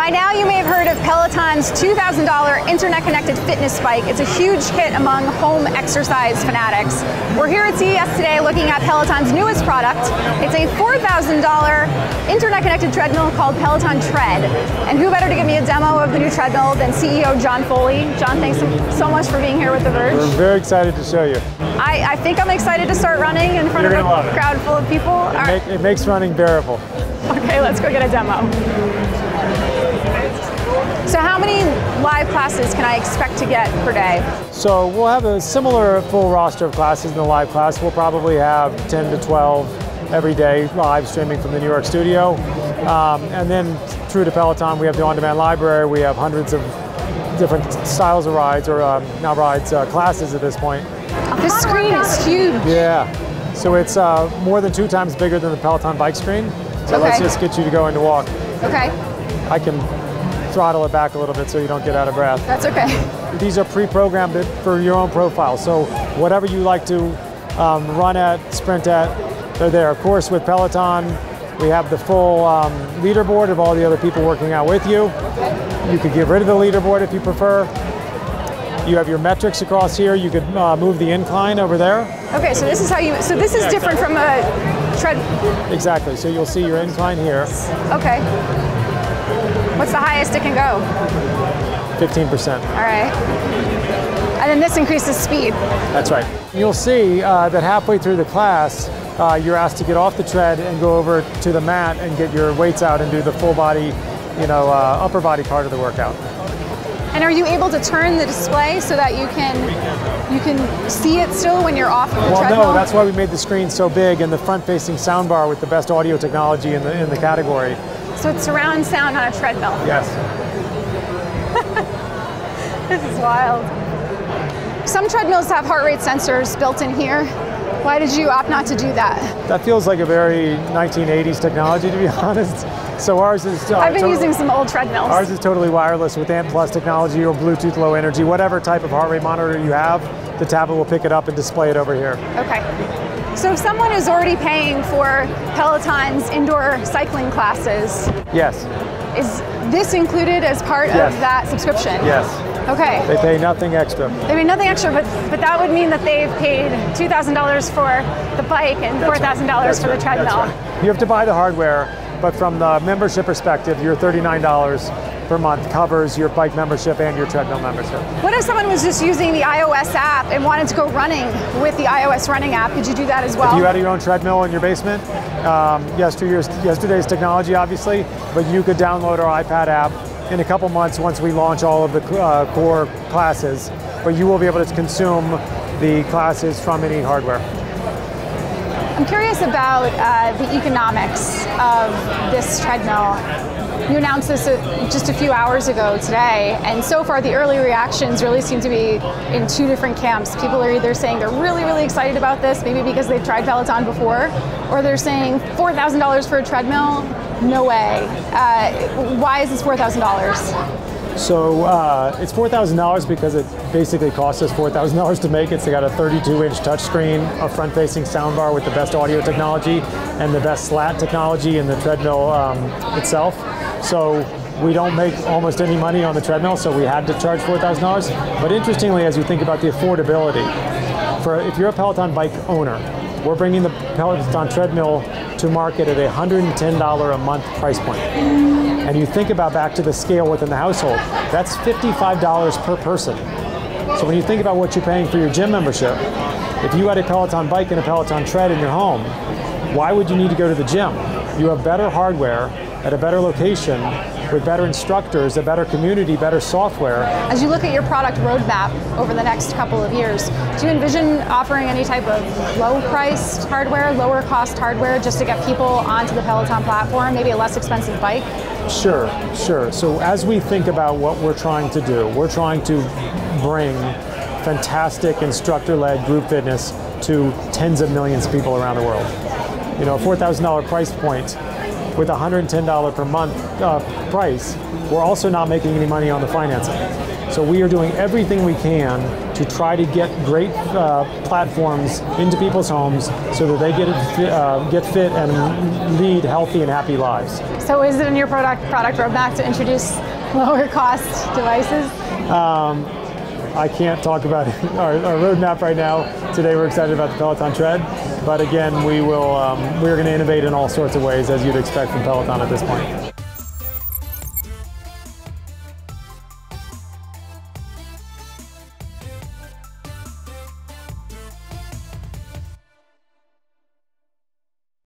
By now, you may have heard of Peloton's $2,000 internet connected fitness bike. It's a huge hit among home exercise fanatics. We're here at CES today looking at Peloton's newest product. It's a $4,000 internet connected treadmill called Peloton Tread. And who better to give me a demo of the new treadmill than CEO John Foley? John, thanks so much for being here with The Verge. We're very excited to show you. I, I think I'm excited to start running in front You're of a crowd full of people. It, make, it makes running bearable. Okay, let's go get a demo. So how many live classes can I expect to get per day? So we'll have a similar full roster of classes in the live class. We'll probably have 10 to 12 every day live streaming from the New York studio. Um, and then true to Peloton, we have the on-demand library. We have hundreds of different styles of rides, or um, now rides, uh, classes at this point. This screen is huge. Yeah. So it's uh, more than two times bigger than the Peloton bike screen. So okay. let's just get you to go into walk. Okay. I can throttle it back a little bit so you don't get out of breath. That's okay. These are pre-programmed for your own profile. So whatever you like to um, run at, sprint at, they're there. Of course, with Peloton, we have the full um, leaderboard of all the other people working out with you. You could get rid of the leaderboard if you prefer. You have your metrics across here. You could uh, move the incline over there. Okay, so this is how you. So this is different from a tread. Exactly. So you'll see your incline here. Okay. What's the highest it can go? 15%. All right. And then this increases speed. That's right. You'll see uh, that halfway through the class, uh, you're asked to get off the tread and go over to the mat and get your weights out and do the full body, you know, uh, upper body part of the workout. And are you able to turn the display so that you can you can see it still when you're off the well, treadmill? Well, no, that's why we made the screen so big and the front-facing soundbar with the best audio technology in the in the category. So it's surround sound on a treadmill. Yes. this is wild. Some treadmills have heart rate sensors built in here. Why did you opt not to do that? That feels like a very 1980s technology, to be honest. So ours is. Uh, I've been using some old treadmills. Ours is totally wireless with ANT Plus technology or Bluetooth Low Energy, whatever type of heart rate monitor you have, the tablet will pick it up and display it over here. Okay. So if someone is already paying for Peloton's indoor cycling classes, yes, is this included as part yes. of that subscription? Yes. Okay. They pay nothing extra. They pay nothing extra, but but that would mean that they've paid two thousand dollars for the bike and four thousand dollars for the treadmill. Right. You have to buy the hardware, but from the membership perspective, your thirty-nine dollars per month covers your bike membership and your treadmill membership. What if someone was just using the iOS app and wanted to go running with the iOS running app? Could you do that as well? If you had your own treadmill in your basement, um, yesterday's, yesterday's technology, obviously, but you could download our iPad app in a couple months once we launch all of the uh, core classes, but you will be able to consume the classes from any hardware. I'm curious about uh, the economics of this treadmill. You announced this just a few hours ago today, and so far the early reactions really seem to be in two different camps. People are either saying they're really, really excited about this, maybe because they've tried Peloton before, or they're saying $4,000 for a treadmill? No way. Uh, why is this $4,000? So uh, it's four thousand dollars because it basically costs us four thousand dollars to make it. It's got a 32-inch touchscreen, a front-facing soundbar with the best audio technology, and the best slat technology in the treadmill um, itself. So we don't make almost any money on the treadmill, so we had to charge four thousand dollars. But interestingly, as you think about the affordability, for if you're a Peloton bike owner, we're bringing the Peloton treadmill to market at a $110 a month price point. And you think about back to the scale within the household, that's $55 per person. So when you think about what you're paying for your gym membership, if you had a Peloton bike and a Peloton tread in your home, why would you need to go to the gym? You have better hardware at a better location with better instructors, a better community, better software. As you look at your product roadmap over the next couple of years, do you envision offering any type of low priced hardware, lower cost hardware just to get people onto the Peloton platform, maybe a less expensive bike? Sure, sure. So as we think about what we're trying to do, we're trying to bring fantastic instructor-led group fitness to tens of millions of people around the world. You know, a $4,000 price point with a $110 per month uh, price, we're also not making any money on the financing. So we are doing everything we can to try to get great uh, platforms into people's homes so that they get uh, get fit and lead healthy and happy lives. So is it in your product product roadmap to introduce lower cost devices? Um, I can't talk about our, our, roadmap right now. Today we're excited about the Peloton Tread, but again, we will um, we're going to innovate in all sorts of ways as you'd expect from Peloton at this point.